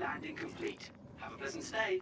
Landing complete. Have a pleasant stay.